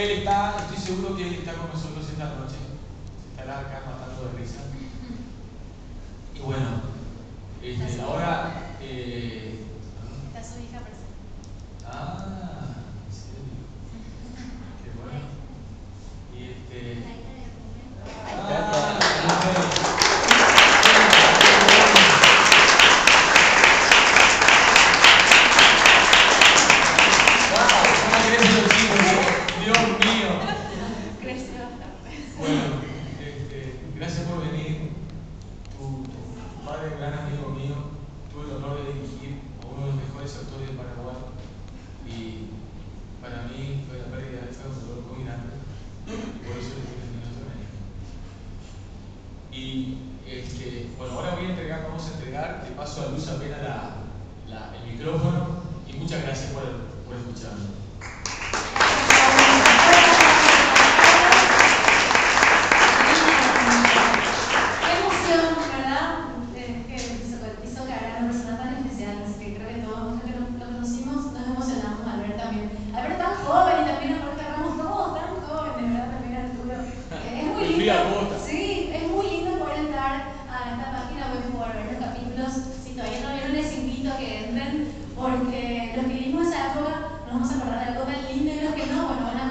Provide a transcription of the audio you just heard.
Él está, estoy seguro que Él está con nosotros esta noche. Estará acá matando de risa. Y bueno, este, ahora Bueno, este, gracias por venir. Tu, padre, gran amigo mío, tuve el honor de dirigir a uno de los mejores actores de Paraguay y para mí fue la pérdida de grande y por eso le tuve que venir. Y este, bueno, ahora voy a entregar, vamos a entregar, te paso a Luz apenas la- el micrófono y muchas gracias por, por escucharme. Sí, es muy lindo poder entrar a esta página web por ver los capítulos. Si todavía no vieron, les invito a que entren, porque los que vivimos esa época nos vamos a acordar de algo tan lindo y los que no, bueno, van a